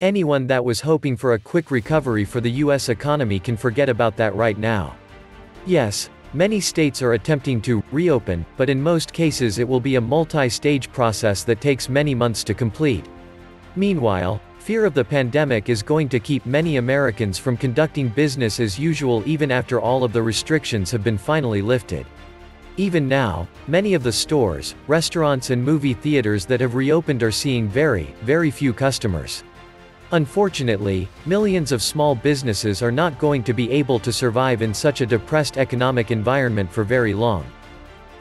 Anyone that was hoping for a quick recovery for the US economy can forget about that right now. Yes, many states are attempting to reopen, but in most cases it will be a multi-stage process that takes many months to complete. Meanwhile, fear of the pandemic is going to keep many Americans from conducting business as usual even after all of the restrictions have been finally lifted. Even now, many of the stores, restaurants and movie theaters that have reopened are seeing very, very few customers. Unfortunately, millions of small businesses are not going to be able to survive in such a depressed economic environment for very long.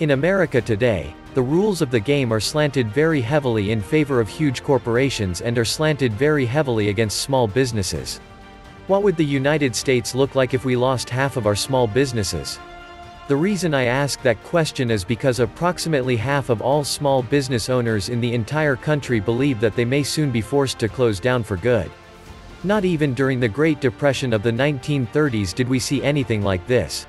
In America today, the rules of the game are slanted very heavily in favor of huge corporations and are slanted very heavily against small businesses. What would the United States look like if we lost half of our small businesses? The reason I ask that question is because approximately half of all small business owners in the entire country believe that they may soon be forced to close down for good. Not even during the Great Depression of the 1930s did we see anything like this.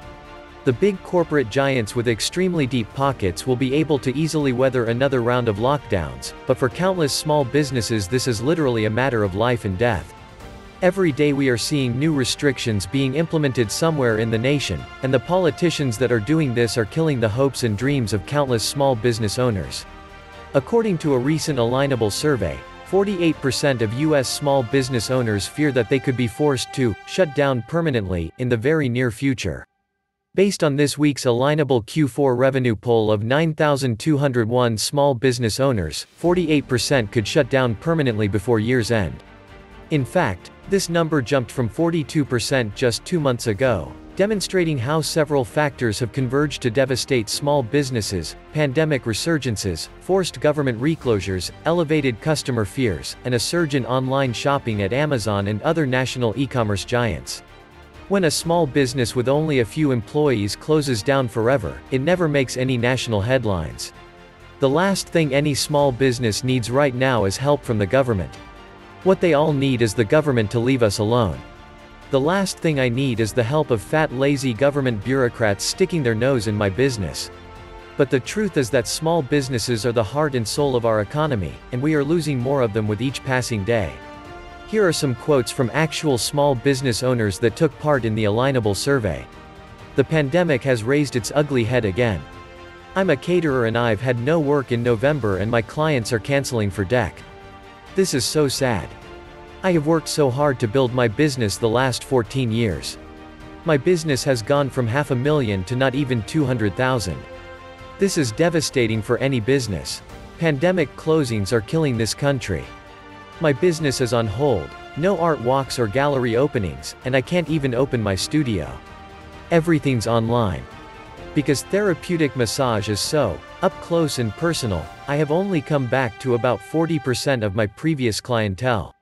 The big corporate giants with extremely deep pockets will be able to easily weather another round of lockdowns, but for countless small businesses this is literally a matter of life and death. Every day we are seeing new restrictions being implemented somewhere in the nation, and the politicians that are doing this are killing the hopes and dreams of countless small business owners. According to a recent Alignable survey, 48% of U.S. small business owners fear that they could be forced to shut down permanently in the very near future. Based on this week's Alignable Q4 revenue poll of 9,201 small business owners, 48% could shut down permanently before year's end. In fact, this number jumped from 42% just two months ago, demonstrating how several factors have converged to devastate small businesses, pandemic resurgences, forced government reclosures, elevated customer fears, and a surge in online shopping at Amazon and other national e-commerce giants. When a small business with only a few employees closes down forever, it never makes any national headlines. The last thing any small business needs right now is help from the government. What they all need is the government to leave us alone. The last thing I need is the help of fat lazy government bureaucrats sticking their nose in my business. But the truth is that small businesses are the heart and soul of our economy, and we are losing more of them with each passing day. Here are some quotes from actual small business owners that took part in the Alignable survey. The pandemic has raised its ugly head again. I'm a caterer and I've had no work in November and my clients are canceling for deck. This is so sad. I have worked so hard to build my business the last 14 years. My business has gone from half a million to not even 200,000. This is devastating for any business. Pandemic closings are killing this country. My business is on hold, no art walks or gallery openings, and I can't even open my studio. Everything's online. Because therapeutic massage is so up close and personal, I have only come back to about 40% of my previous clientele.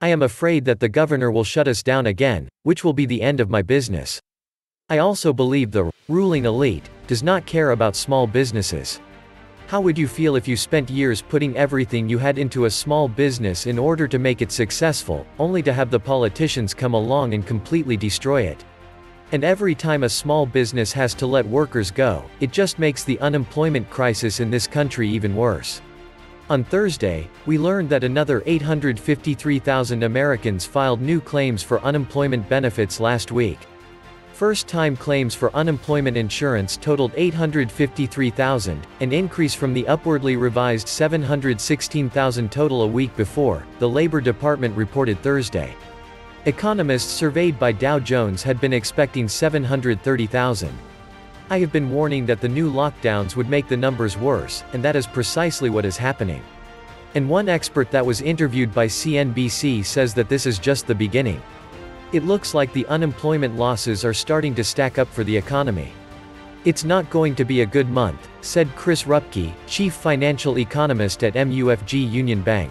I am afraid that the governor will shut us down again, which will be the end of my business. I also believe the ruling elite does not care about small businesses. How would you feel if you spent years putting everything you had into a small business in order to make it successful, only to have the politicians come along and completely destroy it? And every time a small business has to let workers go, it just makes the unemployment crisis in this country even worse. On Thursday, we learned that another 853,000 Americans filed new claims for unemployment benefits last week. First-time claims for unemployment insurance totaled 853,000, an increase from the upwardly revised 716,000 total a week before, the Labor Department reported Thursday. Economists surveyed by Dow Jones had been expecting 730,000. I have been warning that the new lockdowns would make the numbers worse, and that is precisely what is happening. And one expert that was interviewed by CNBC says that this is just the beginning. It looks like the unemployment losses are starting to stack up for the economy. It's not going to be a good month, said Chris Rupkey, chief financial economist at MUFG Union Bank.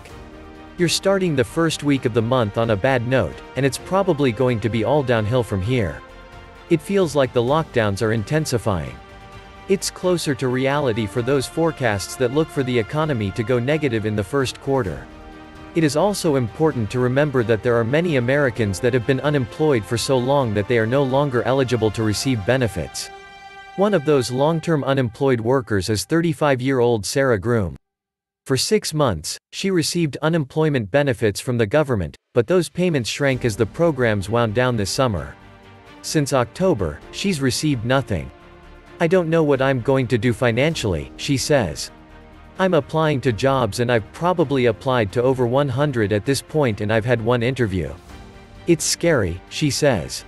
You're starting the first week of the month on a bad note, and it's probably going to be all downhill from here. It feels like the lockdowns are intensifying. It's closer to reality for those forecasts that look for the economy to go negative in the first quarter. It is also important to remember that there are many Americans that have been unemployed for so long that they are no longer eligible to receive benefits. One of those long-term unemployed workers is 35-year-old Sarah Groom. For six months, she received unemployment benefits from the government, but those payments shrank as the programs wound down this summer. Since October, she's received nothing. I don't know what I'm going to do financially, she says. I'm applying to jobs and I've probably applied to over 100 at this point and I've had one interview. It's scary, she says.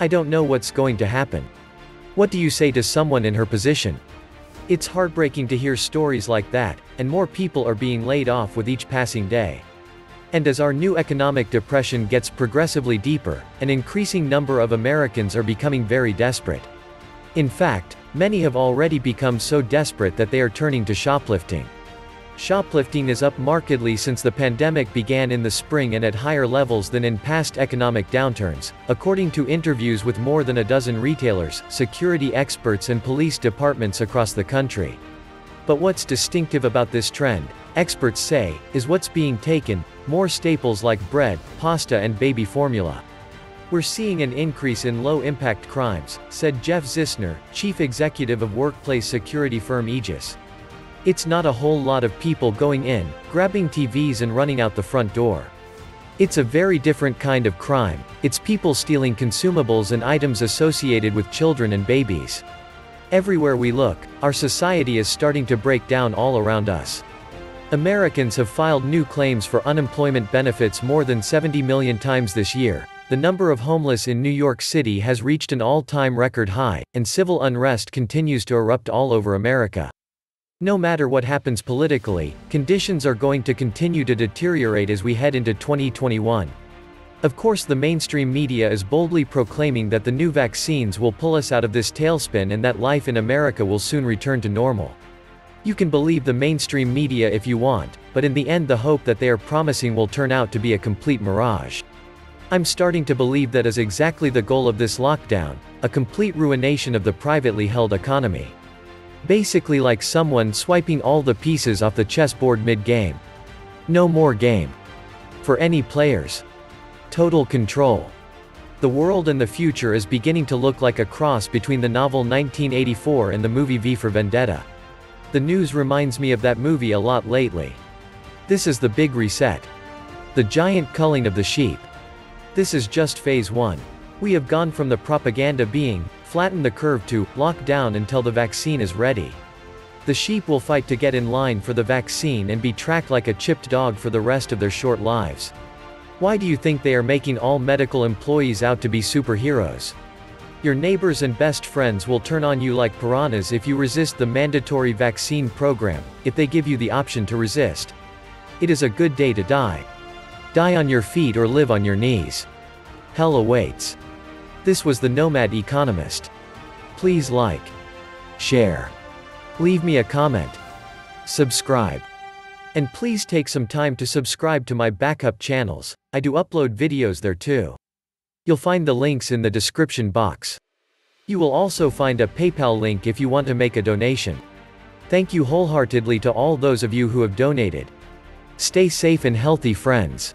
I don't know what's going to happen. What do you say to someone in her position? It's heartbreaking to hear stories like that, and more people are being laid off with each passing day. And as our new economic depression gets progressively deeper, an increasing number of Americans are becoming very desperate. In fact, many have already become so desperate that they are turning to shoplifting. Shoplifting is up markedly since the pandemic began in the spring and at higher levels than in past economic downturns, according to interviews with more than a dozen retailers, security experts and police departments across the country. But what's distinctive about this trend, experts say, is what's being taken, more staples like bread, pasta and baby formula. We're seeing an increase in low-impact crimes, said Jeff Zissner, chief executive of workplace security firm Aegis. It's not a whole lot of people going in, grabbing TVs and running out the front door. It's a very different kind of crime, it's people stealing consumables and items associated with children and babies. Everywhere we look, our society is starting to break down all around us. Americans have filed new claims for unemployment benefits more than 70 million times this year. The number of homeless in New York City has reached an all-time record high, and civil unrest continues to erupt all over America. No matter what happens politically, conditions are going to continue to deteriorate as we head into 2021. Of course the mainstream media is boldly proclaiming that the new vaccines will pull us out of this tailspin and that life in America will soon return to normal. You can believe the mainstream media if you want, but in the end the hope that they are promising will turn out to be a complete mirage. I'm starting to believe that is exactly the goal of this lockdown, a complete ruination of the privately held economy. Basically like someone swiping all the pieces off the chessboard mid-game. No more game. For any players. Total control. The world and the future is beginning to look like a cross between the novel 1984 and the movie V for Vendetta. The news reminds me of that movie a lot lately. This is the big reset. The giant culling of the sheep. This is just phase 1. We have gone from the propaganda being, flatten the curve to, lock down until the vaccine is ready. The sheep will fight to get in line for the vaccine and be tracked like a chipped dog for the rest of their short lives. Why do you think they are making all medical employees out to be superheroes? Your neighbors and best friends will turn on you like piranhas if you resist the mandatory vaccine program, if they give you the option to resist. It is a good day to die. Die on your feet or live on your knees. Hell awaits. This was the Nomad Economist. Please like, share, leave me a comment, subscribe. And please take some time to subscribe to my backup channels, I do upload videos there too. You'll find the links in the description box. You will also find a PayPal link if you want to make a donation. Thank you wholeheartedly to all those of you who have donated. Stay safe and healthy friends.